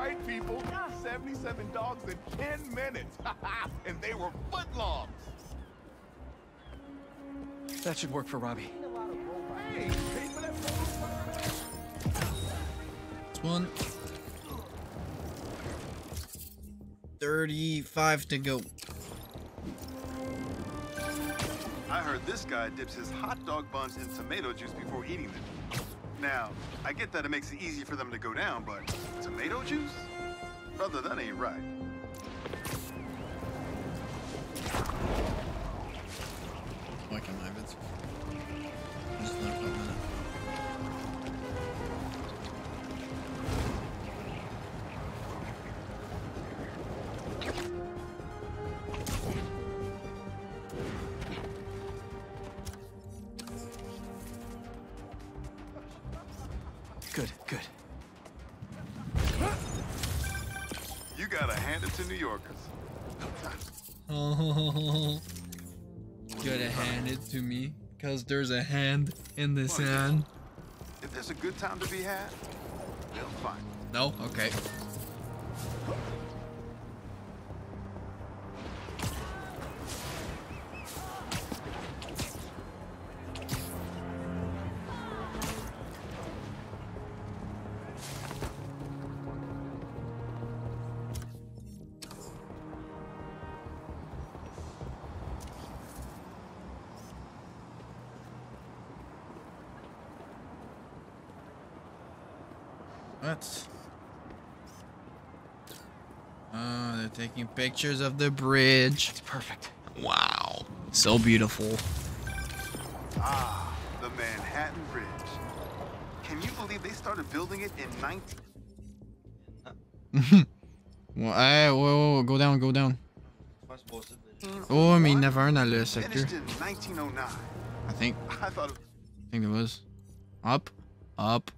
right, people. 77 dogs in 10 minutes. and they were footlongs. That should work for Robbie. Hey, pay for that photo one. 35 to go. I heard this guy dips his hot dog buns in tomato juice before eating them. Now, I get that it makes it easy for them to go down, but tomato juice? Brother, that ain't right. Oh, I can have Good, good. You gotta hand it to New Yorkers. Oh, gotta hand it to me, cause there's a hand in the sand. If there's a good time to be had, they'll find it. No, okay. What? Oh, they're taking pictures of the bridge. It's perfect. Wow. So beautiful. Ah, the Manhattan Bridge. Can you believe they started building it in 19... Well, hey, whoa, whoa, whoa, go down, go down. Oh, mais 9 dans le secteur. Finished in 1909. I think, I thought it I think it was. Up, up.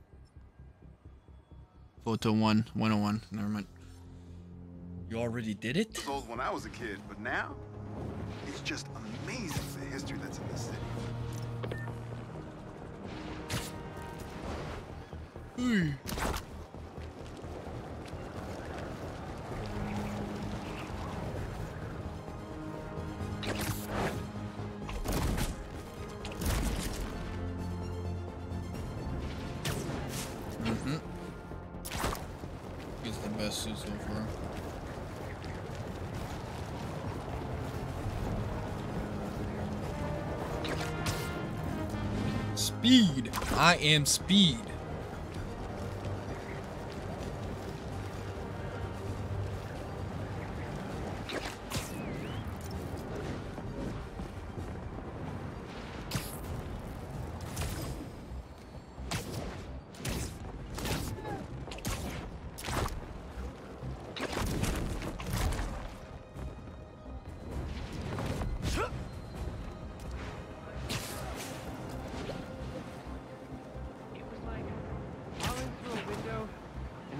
Photo 1, 101. Never mind. You already did it? was old when I was a kid, but now it's just amazing the history that's in this city. Mm-hmm. Best suit so far. Speed. I am speed.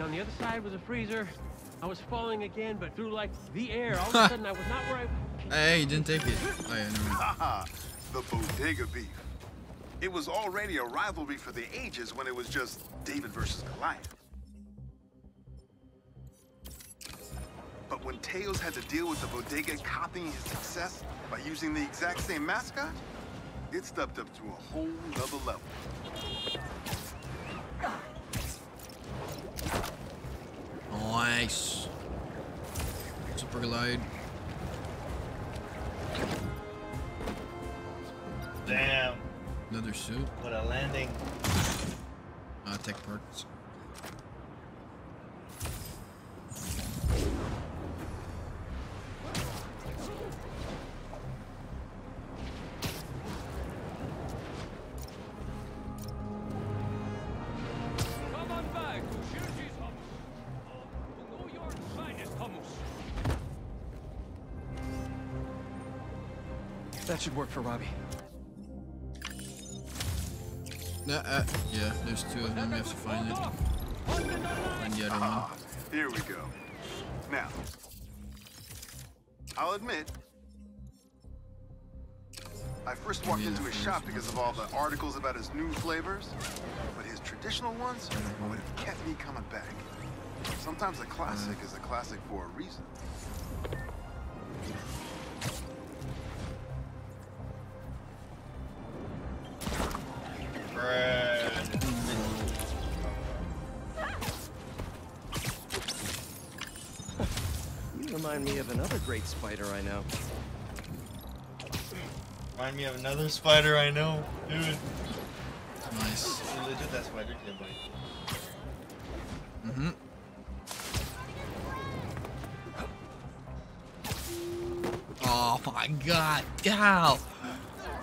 And on the other side was a freezer. I was falling again, but through like the air. All of a sudden, I was not where I. Hey, you didn't take it. Oh yeah, never the bodega beef. It was already a rivalry for the ages when it was just David versus Goliath. But when Teos had to deal with the bodega copying his success by using the exact same mascot, it stepped up to a whole nother level. Nice. Super glide. Damn, Another suit. what a landing. Uh, tech parts. For Robbie. Uh, uh, yeah, there's two of them. You have to find it. Find the other one. Ah, here we go. Now, I'll admit, I first walked into his shop because of all the articles about his new flavors, but his traditional ones would have kept me coming back. Sometimes a classic is a classic for a reason. Another great spider I know. Remind me of another spider I know. Dude. Nice. Dude, Legit that spider can bite. Mm-hmm. Oh my god, Gal!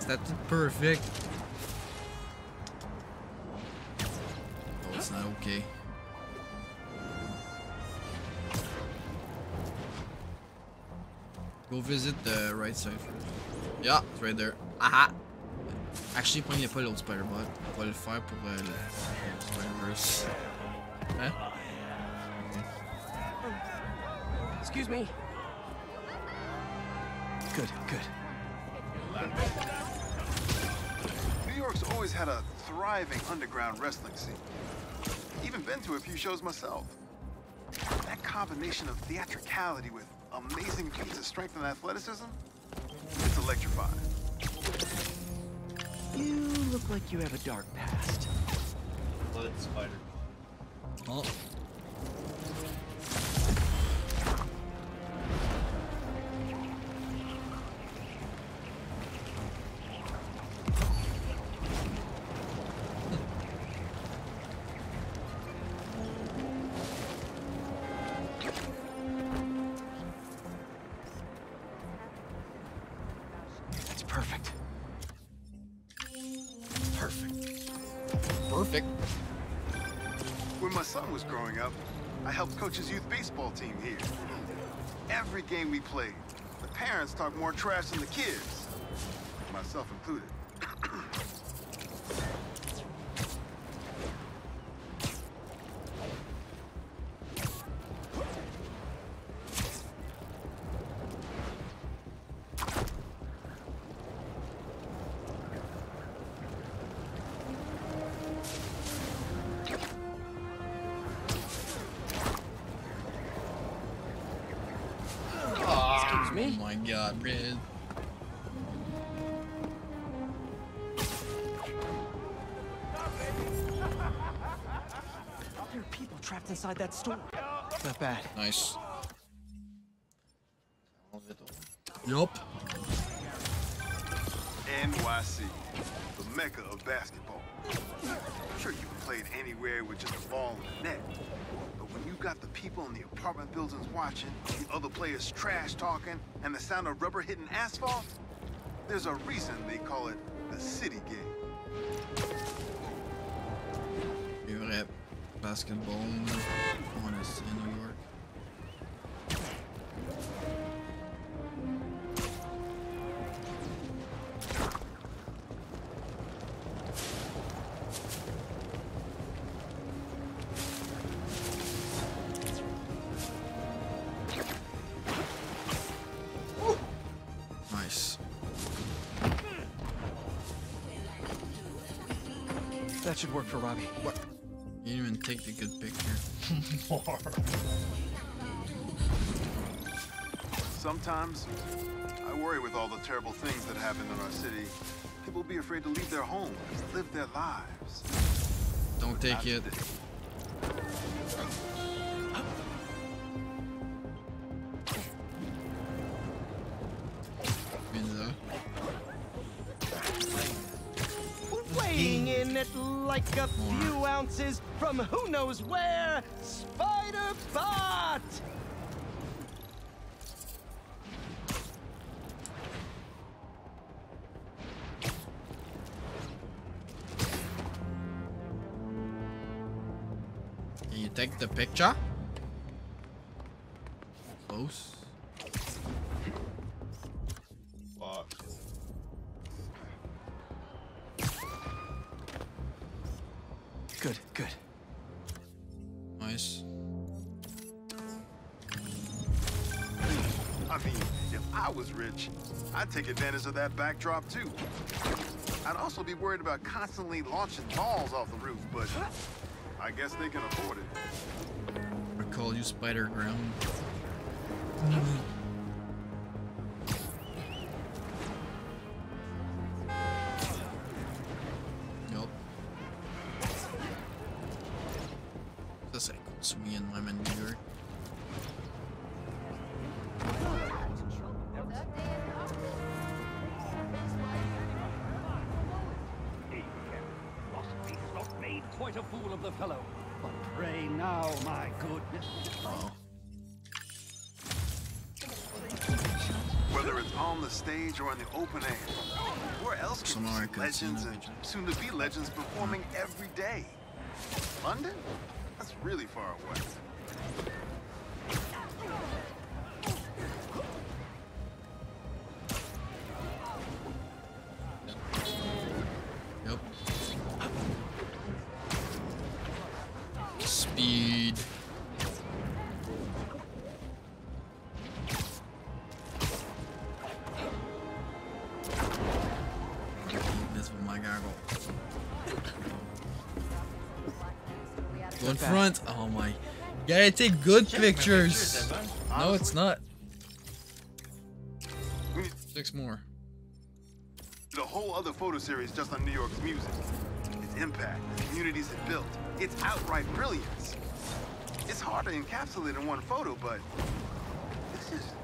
That's perfect. Oh, it's not okay. Go visit the right side first. Yeah, it's right there. Aha! Actually, poignez pas l'autre Spider-Bot. On va le faire pour euh, le le Spider-Verse. Hein? Excuse me. Good, good. New York's always had a thriving underground wrestling scene. Even been to a few shows myself. That combination of theatricality with amazing feats of strength and athleticism, it's electrifying. You look like you have a dark past. Blood spider. Oh. Perfect. When my son was growing up, I helped coach his youth baseball team here. Every game we played, the parents talked more trash than the kids, myself included. Red. There are people trapped inside that store. Not bad. Nice. I'll get the- Yup. NYC, the mecca of basketball. Sure, you can play it anywhere with just a ball and a net. People in the apartment buildings watching, the other players trash talking, and the sound of rubber hitting asphalt, there's a reason they call it the city game. Favorite basketball honest in That should work for Robbie. What? You didn't even take the good picture. Sometimes, I worry with all the terrible things that happen in our city. People be afraid to leave their homes, live their lives. Don't take Not it. today. At like a few ounces from who knows where, Spider Bot! You take the picture? Mean, if I was rich, I'd take advantage of that backdrop too. I'd also be worried about constantly launching balls off the roof, but I guess they can afford it. We're call you Spider Ground. Mm-hmm. Quite a fool of the fellow. But pray now, my goodness. Oh. Whether it's on the stage or in the open air, where else can Somewhere I you see see legends and soon-to-be legends performing every day? London? That's really far away. This goggle. Go in front. Oh my. You gotta take good pictures. No, it's not. Six more. a whole other photo series just on New York's music. Its impact, the communities it built, its outright brilliance. It's hard to encapsulate in one photo, but it's just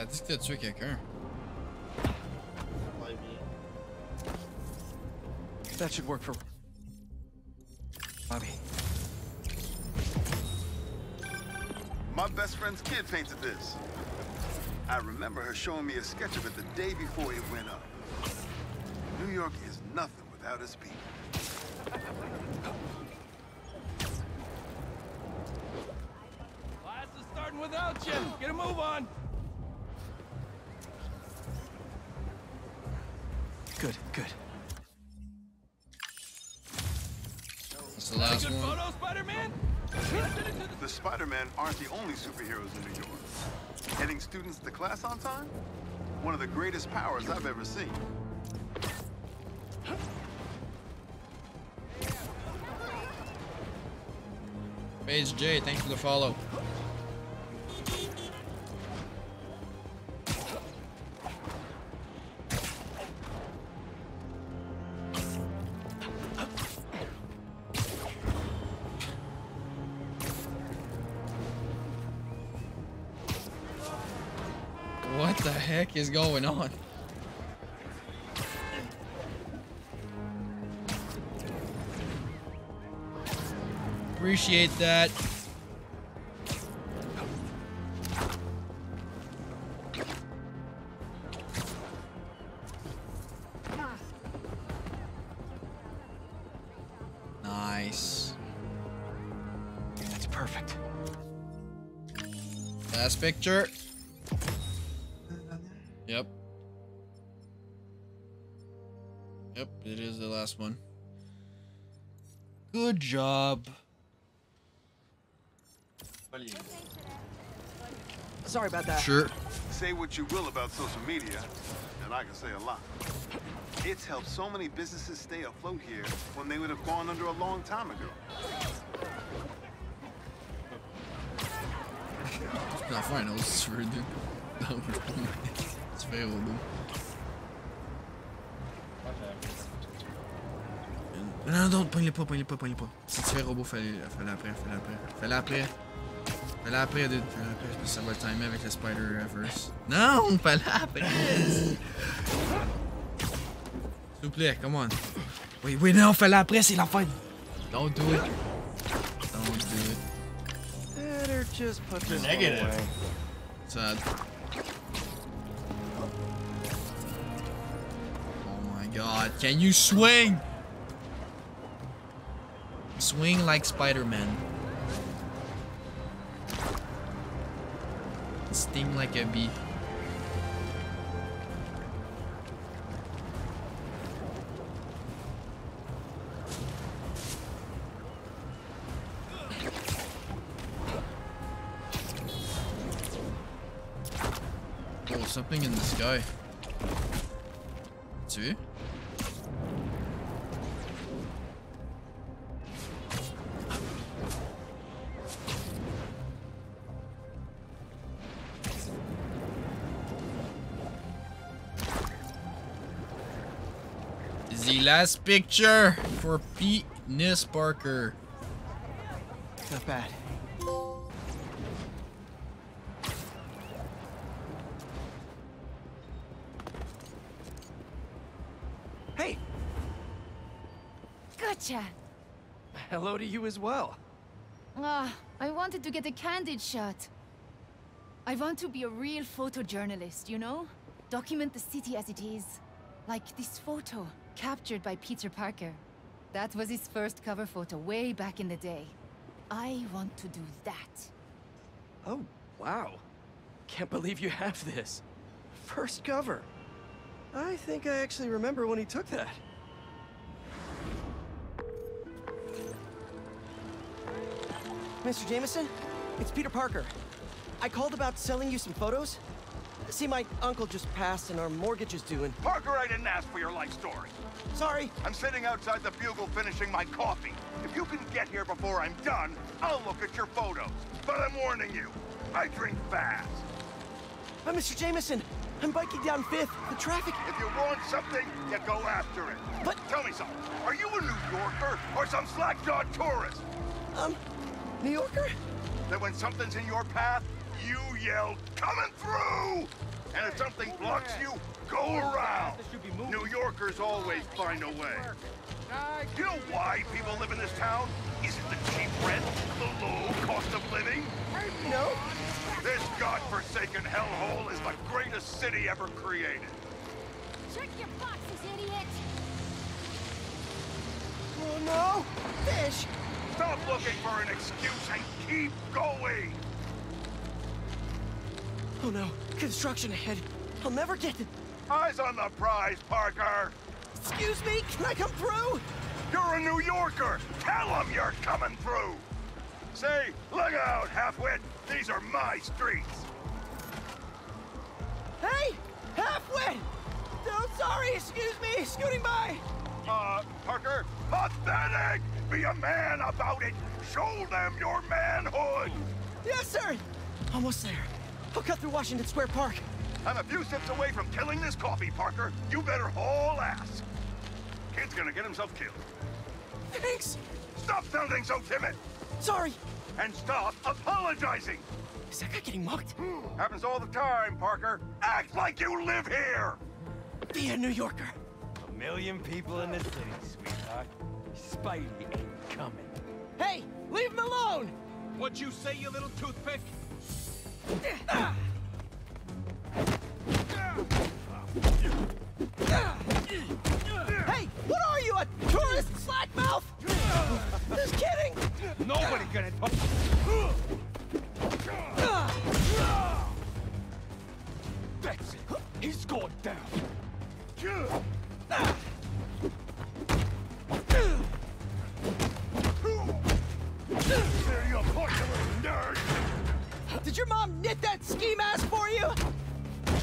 T'as dit que t'as tué quelqu'un. Might be. That should work for Bobby. My best friend's kid painted this. I remember her showing me a sketch of it the day before it went up. New York is nothing without its people. Class is starting without you. Get a move on. Spider-Man aren't the only superheroes in New York. Getting students to class on time? One of the greatest powers I've ever seen. Page J, thanks for the follow. Is going on? Appreciate that. Nice. That's perfect. Last picture. One. Good job. What you Sorry about that. Sure. Say what you will about social media, and I can say a lot. It's helped so many businesses stay afloat here when they would have gone under a long time ago. Não, fine, I was rude, dude. Não, it's fail, dude. Non, non, pogne-le pas, pogne-le pas, pogne-le pas. Si tu fais robot, fais-le fais après, fais-le après. Fais-le après. Fais-le après, dude. Fais-le après, parce que ça va timer avec le Spider-Verse. Non, fais-le après. S'il vous plaît, come on. Oui, oui, non, fais-le après, c'est la fin. Don't do it. Don't do it. Better just put this one Negative. away. Sad. Oh my god, can you swing? Swing like Spider-Man. Sting like a bee. Oh, something in the sky. The last picture for Penis Parker. Not bad. Hey, Gotcha. hello to you as well. Ah, I wanted to get a candid shot. I want to be a real photojournalist, you know? Document the city as it is. Like this photo, captured by Peter Parker. That was his first cover photo way back in the day. I want to do that. Oh, wow. Can't believe you have this. First cover. I think I actually remember when he took that. Mr. Jameson, it's Peter Parker. I called about selling you some photos. See, my uncle just passed and our mortgage is due and... Parker, I didn't ask for your life story. Sorry. I'm sitting outside the Bugle finishing my coffee. If you can get here before I'm done, I'll look at your photos. But I'm warning you, I drink fast. Uh, Mr. Jameson, I'm biking down Fifth. The traffic... If you want something, you go after it. But- Tell me something. Are you a New Yorker or some slack-jawed tourist? Um, New Yorker? That when something's in your path, you yell, coming through! And if something blocks you, go around. New Yorkers always find a way. You know why people live in this town? Is it the cheap rent? The low cost of living? No. This godforsaken hellhole is the greatest city ever created. Check your boxes, idiot! Oh, no. Fish. Stop looking for an excuse and keep going! Oh, no. Construction ahead. I'll never get it. Eyes on the prize, Parker! Excuse me, can I come through? You're a New Yorker! Tell them you're coming through! Say, look out, halfwit! These are my streets! Hey! Halfwit! No, sorry, excuse me, scooting by! Uh, Parker, pathetic! Be a man about it! Show them your manhood! Yes, sir! Almost there. I'll cut through Washington Square Park. I'm a few steps away from killing this coffee, Parker. You better haul ass. Kid's gonna get himself killed. Thanks! Stop sounding so timid! Sorry! And stop apologizing! Is that guy getting mugged? Hmm, happens all the time, Parker. Act like you live here! Be a New Yorker. A million people in the city, sweetheart. Spidey ain't coming. Hey, leave him alone! What'd you say, you little toothpick? Hey, what are you, a tourist slackmouth? Just kidding! Nobody gonna talk. That's it. He's going down. Your mom knit that ski mask for you?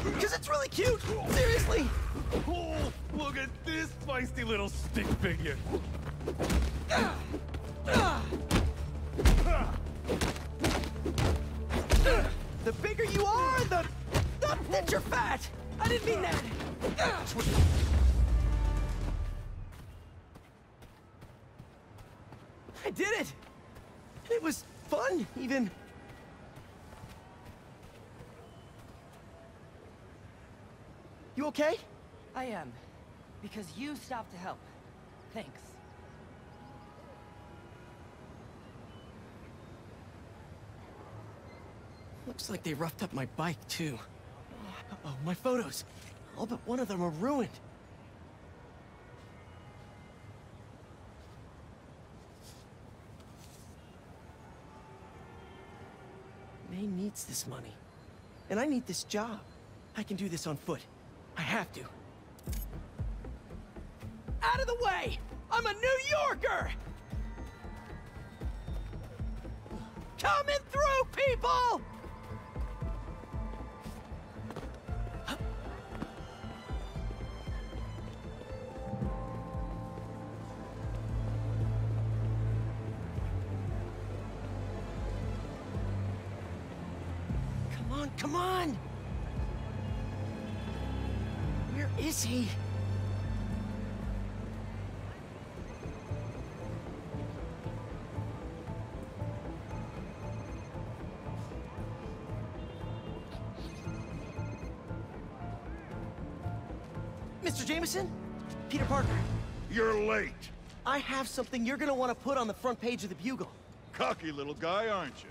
Because it's really cute. Seriously. Oh, look at this feisty little stick figure. The bigger you are, the... the that you're fat. I didn't mean that. I did it. It was fun, even. You okay? I am. Because you stopped to help. Thanks. Looks like they roughed up my bike, too. Uh-oh, my photos. All but one of them are ruined. May needs this money. And I need this job. I can do this on foot. I have to. Out of the way! I'm a New Yorker! Coming through, people! Come on, come on! Is he? Mr. Jameson? Peter Parker, You're late. I have something you're gonna want to put on the front page of the Bugle. Cocky little guy, aren't you?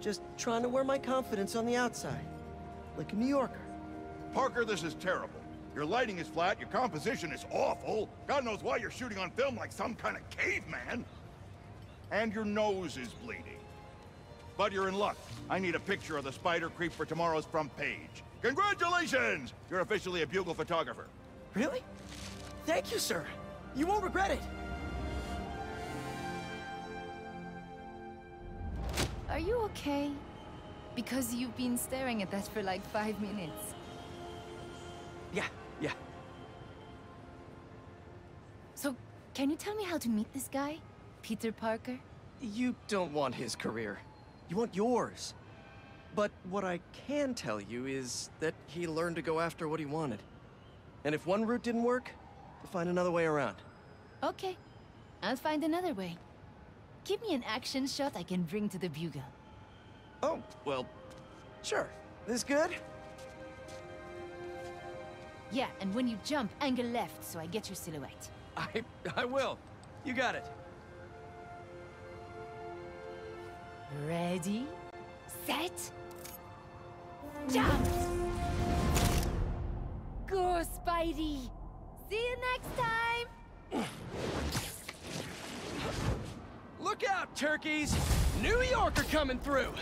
Just trying to wear my confidence on the outside. Like a New Yorker. Parker, this is terrible. Your lighting is flat, your composition is awful. God knows why you're shooting on film like some kind of caveman. And your nose is bleeding. But you're in luck. I need a picture of the spider creep for tomorrow's front page. Congratulations! You're officially a bugle photographer. Really? Thank you, sir. You won't regret it. Are you okay? Because you've been staring at that for like five minutes. Yeah, yeah. So, can you tell me how to meet this guy? Peter Parker? You don't want his career. You want yours. But what I can tell you is that he learned to go after what he wanted. And if one route didn't work, he'll find another way around. Okay. I'll find another way. Give me an action shot I can bring to the bugle. Oh, well, sure. This good? Yeah, and when you jump, angle left so I get your silhouette. I, I will. You got it. Ready? Set? Jump! Go, Spidey! See you next time! Look out, turkeys! New Yorker coming through!